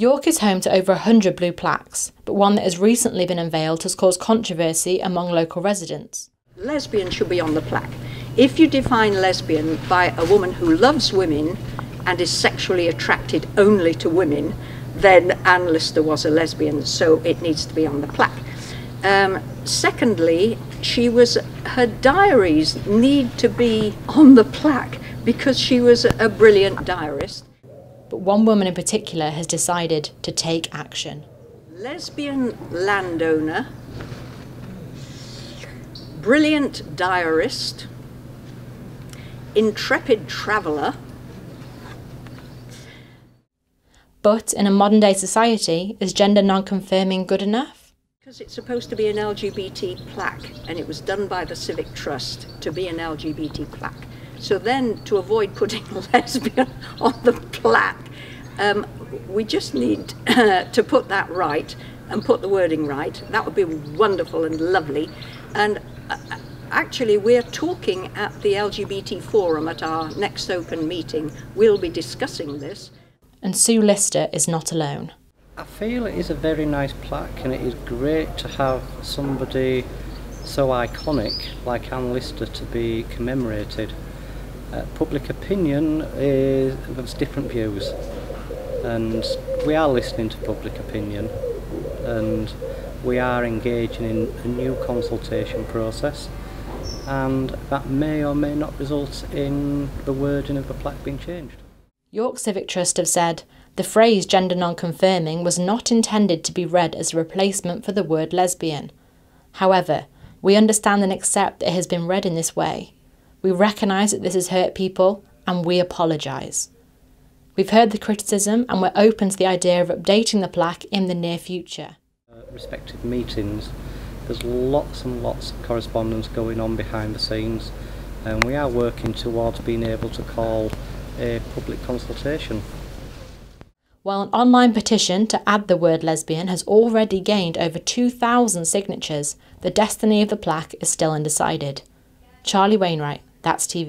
York is home to over 100 blue plaques, but one that has recently been unveiled has caused controversy among local residents. Lesbian should be on the plaque. If you define lesbian by a woman who loves women and is sexually attracted only to women, then Anne Lister was a lesbian, so it needs to be on the plaque. Um, secondly, she was her diaries need to be on the plaque because she was a brilliant diarist. But one woman in particular has decided to take action. Lesbian landowner, brilliant diarist, intrepid traveller. But in a modern day society, is gender non confirming good enough? Because it's supposed to be an LGBT plaque, and it was done by the Civic Trust to be an LGBT plaque. So then, to avoid putting lesbian on the plaque, um, we just need to put that right and put the wording right. That would be wonderful and lovely. And uh, actually, we're talking at the LGBT forum at our next open meeting. We'll be discussing this. And Sue Lister is not alone. I feel it is a very nice plaque, and it is great to have somebody so iconic like Anne Lister to be commemorated. Uh, public opinion is there's different views, and we are listening to public opinion, and we are engaging in a new consultation process, and that may or may not result in the wording of the plaque being changed. York Civic Trust have said the phrase gender non-confirming was not intended to be read as a replacement for the word lesbian. However, we understand and accept that it has been read in this way. We recognise that this has hurt people and we apologise. We've heard the criticism and we're open to the idea of updating the plaque in the near future. Uh, respective meetings, there's lots and lots of correspondence going on behind the scenes and we are working towards being able to call a public consultation. While an online petition to add the word lesbian has already gained over 2,000 signatures, the destiny of the plaque is still undecided. Charlie Wainwright, That's TV.